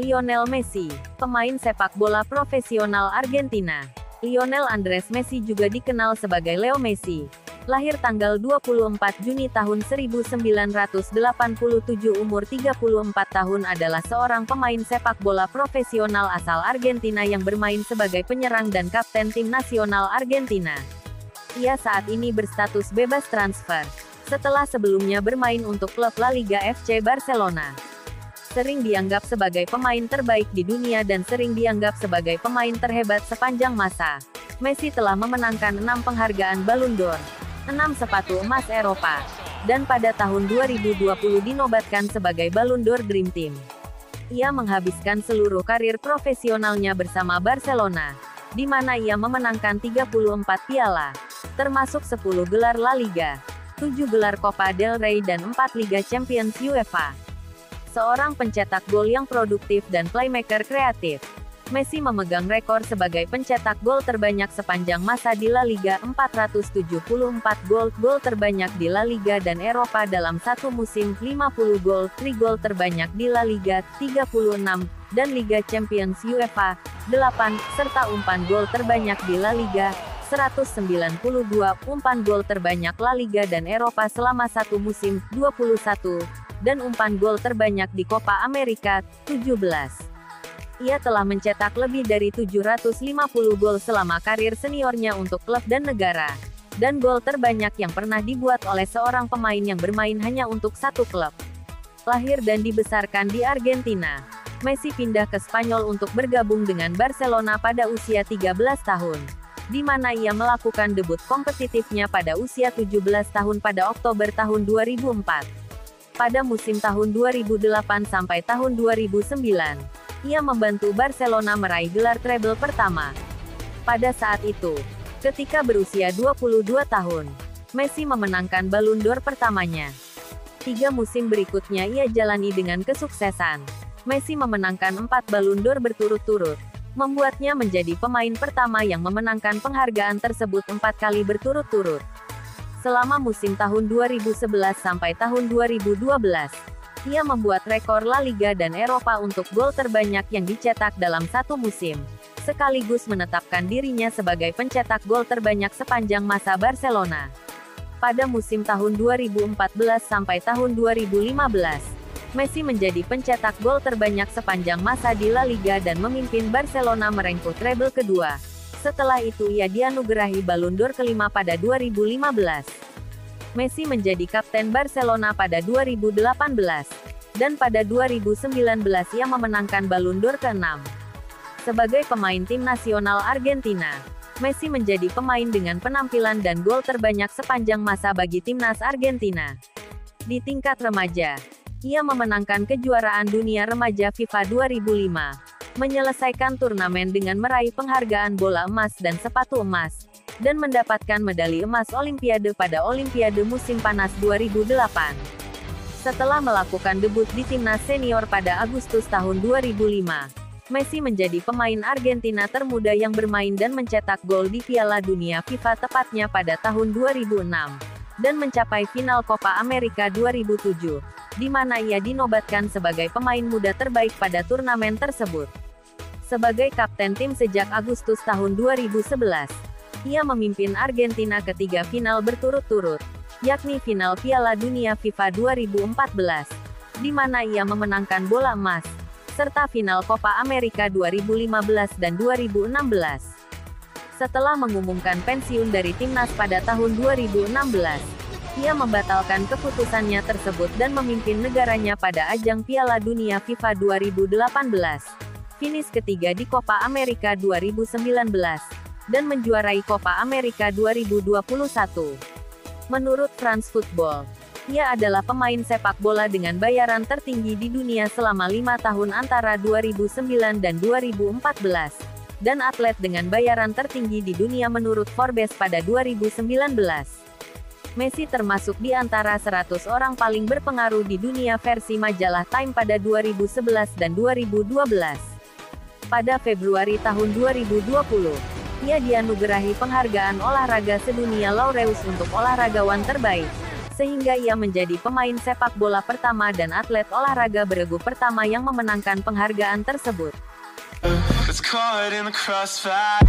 Lionel Messi, pemain sepak bola profesional Argentina. Lionel Andres Messi juga dikenal sebagai Leo Messi. Lahir tanggal 24 Juni tahun 1987 umur 34 tahun adalah seorang pemain sepak bola profesional asal Argentina yang bermain sebagai penyerang dan kapten tim nasional Argentina. Ia saat ini berstatus bebas transfer, setelah sebelumnya bermain untuk klub La Liga FC Barcelona sering dianggap sebagai pemain terbaik di dunia dan sering dianggap sebagai pemain terhebat sepanjang masa. Messi telah memenangkan enam penghargaan Ballon d'Or, enam sepatu emas Eropa, dan pada tahun 2020 dinobatkan sebagai Ballon d'Or Dream Team. Ia menghabiskan seluruh karir profesionalnya bersama Barcelona, di mana ia memenangkan 34 piala, termasuk 10 gelar La Liga, 7 gelar Copa del Rey dan 4 Liga Champions UEFA seorang pencetak gol yang produktif dan playmaker kreatif. Messi memegang rekor sebagai pencetak gol terbanyak sepanjang masa di La Liga 474 gol, gol terbanyak di La Liga dan Eropa dalam satu musim 50 gol, 3 gol terbanyak di La Liga 36, dan Liga Champions UEFA 8, serta umpan gol terbanyak di La Liga 192, umpan gol terbanyak La Liga dan Eropa selama satu musim 21, dan umpan gol terbanyak di Copa America, 17. Ia telah mencetak lebih dari 750 gol selama karir seniornya untuk klub dan negara. Dan gol terbanyak yang pernah dibuat oleh seorang pemain yang bermain hanya untuk satu klub. Lahir dan dibesarkan di Argentina, Messi pindah ke Spanyol untuk bergabung dengan Barcelona pada usia 13 tahun di mana ia melakukan debut kompetitifnya pada usia 17 tahun pada Oktober tahun 2004 pada musim tahun 2008 sampai tahun 2009. Ia membantu Barcelona meraih gelar treble pertama. Pada saat itu, ketika berusia 22 tahun, Messi memenangkan Ballon d'Or pertamanya. Tiga musim berikutnya ia jalani dengan kesuksesan. Messi memenangkan empat Ballon d'Or berturut-turut, membuatnya menjadi pemain pertama yang memenangkan penghargaan tersebut empat kali berturut-turut selama musim tahun 2011 sampai tahun 2012. Ia membuat rekor La Liga dan Eropa untuk gol terbanyak yang dicetak dalam satu musim, sekaligus menetapkan dirinya sebagai pencetak gol terbanyak sepanjang masa Barcelona. Pada musim tahun 2014 sampai tahun 2015, Messi menjadi pencetak gol terbanyak sepanjang masa di La Liga dan memimpin Barcelona merengkuh treble kedua. Setelah itu ia dianugerahi Ballon d'Or kelima pada 2015. Messi menjadi kapten Barcelona pada 2018. Dan pada 2019 ia memenangkan Ballon d'Or ke-6. Sebagai pemain tim nasional Argentina, Messi menjadi pemain dengan penampilan dan gol terbanyak sepanjang masa bagi timnas Argentina. Di tingkat remaja, ia memenangkan kejuaraan dunia remaja FIFA 2005 menyelesaikan turnamen dengan meraih penghargaan bola emas dan sepatu emas, dan mendapatkan medali emas Olimpiade pada Olimpiade musim panas 2008. Setelah melakukan debut di timnas senior pada Agustus tahun 2005, Messi menjadi pemain Argentina termuda yang bermain dan mencetak gol di Piala Dunia FIFA tepatnya pada tahun 2006, dan mencapai final Copa America 2007, di mana ia dinobatkan sebagai pemain muda terbaik pada turnamen tersebut. Sebagai kapten tim sejak Agustus tahun 2011, ia memimpin Argentina ketiga final berturut-turut, yakni final Piala Dunia FIFA 2014, di mana ia memenangkan bola emas, serta final Copa America 2015 dan 2016. Setelah mengumumkan pensiun dari timnas pada tahun 2016, ia membatalkan keputusannya tersebut dan memimpin negaranya pada ajang Piala Dunia FIFA 2018 finish ketiga di Copa America 2019, dan menjuarai Copa America 2021. Menurut France Football, ia adalah pemain sepak bola dengan bayaran tertinggi di dunia selama lima tahun antara 2009 dan 2014, dan atlet dengan bayaran tertinggi di dunia menurut Forbes pada 2019. Messi termasuk di antara 100 orang paling berpengaruh di dunia versi majalah Time pada 2011 dan 2012 pada Februari tahun 2020. Ia dianugerahi penghargaan olahraga sedunia Laureus untuk olahragawan terbaik. sehingga ia menjadi pemain sepak bola pertama dan atlet olahraga beregu pertama yang memenangkan penghargaan tersebut. It's caught in the crossfire.